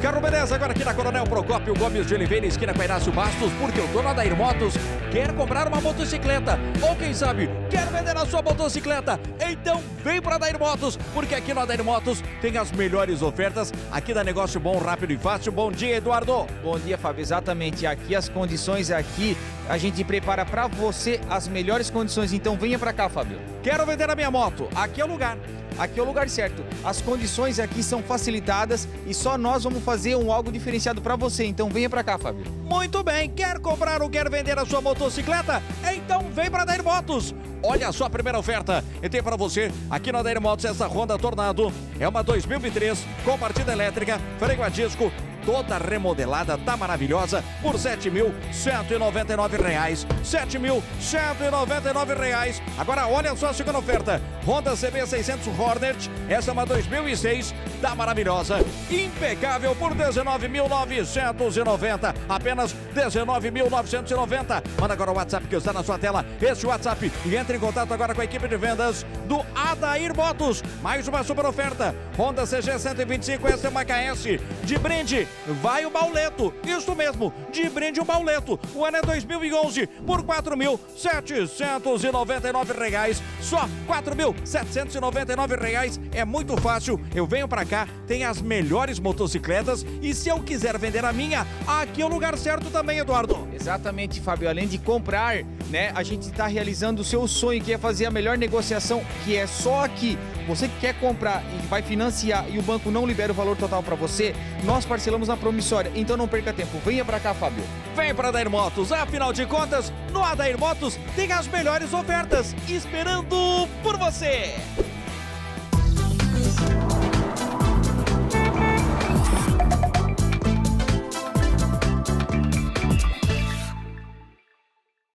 Carro Beleza, agora aqui na Coronel Procópio Gomes de Oliveira, esquina com Inácio Bastos, porque o dono da Adair Motos quer comprar uma motocicleta. Ou quem sabe, quer vender a sua motocicleta. Então vem para Adair Motos, porque aqui no Adair Motos tem as melhores ofertas. Aqui dá negócio bom, rápido e fácil. Bom dia, Eduardo. Bom dia, Fábio. Exatamente. Aqui as condições aqui, a gente prepara para você as melhores condições. Então venha para cá, Fábio. Quero vender a minha moto. Aqui é o lugar. Aqui é o lugar certo. As condições aqui são facilitadas e só nós vamos fazer um algo diferenciado para você. Então venha para cá, Fábio. Muito bem. Quer comprar ou quer vender a sua motocicleta? Então vem para Dair Motos. Olha só a primeira oferta. E tem para você aqui na Dair Motos essa Honda Tornado. É uma 2003 com partida elétrica, freio a disco, toda remodelada, tá maravilhosa, por R$ 7.199. R$ 7.199. Agora olha só a segunda oferta. Honda CB 600 Hornet, essa é uma 2006, tá maravilhosa, impecável por R$ 19.990. Apenas R$ 19.990. Manda agora o WhatsApp que está na sua tela, este WhatsApp, e entre em contato agora com a equipe de vendas do Adair Motos. Mais uma super oferta. Honda CG 125, essa é uma KS de brinde vai o Bauleto. Isso mesmo, de brinde o Bauleto. O ano é 2011 por 4.799 reais. Só 4.799 reais. É muito fácil. Eu venho para cá, tem as melhores motocicletas e se eu quiser vender a minha, aqui é o lugar certo também, Eduardo. Exatamente, Fábio. Além de comprar, né, a gente está realizando o seu sonho, que é fazer a melhor negociação, que é só aqui. Você que quer comprar e vai financiar e o banco não libera o valor total para você, nós parcelamos na promissória. Então não perca tempo. Venha para cá, Fábio. Venha para Adair Motos. Afinal de contas, no Adair Motos tem as melhores ofertas esperando por você.